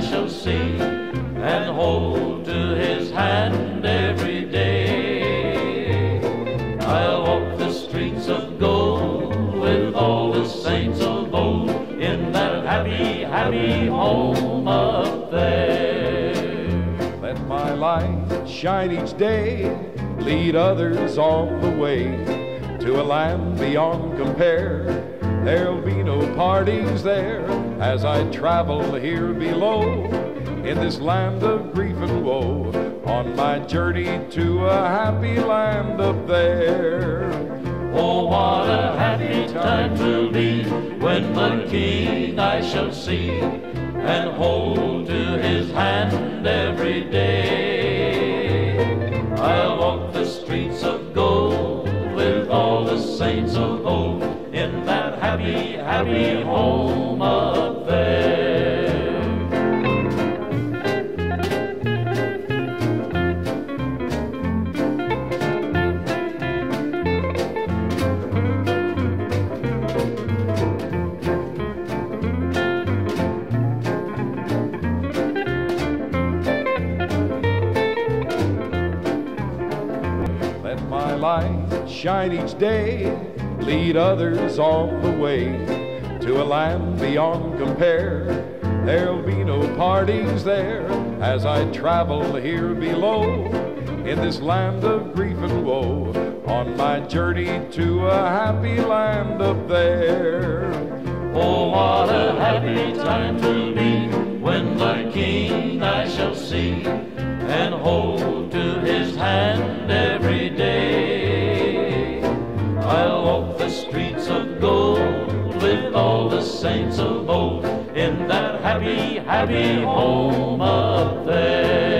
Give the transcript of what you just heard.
shall see and hold to his hand every day. I'll walk the streets of gold with all the saints of old in that happy, happy home up there. Let my light shine each day, lead others on the way to a land beyond compare. There'll be no parties there as I travel here below in this land of grief and woe on my journey to a happy land up there. Oh, what a happy time will be when the King I shall see and hold to his hand every day. Happy, happy home up there. My light shine each day, lead others on the way to a land beyond compare. There'll be no parties there as I travel here below in this land of grief and woe on my journey to a happy land up there. Oh, what a happy time to be when the King I shall see and hold all the saints of old in that happy, happy home up there.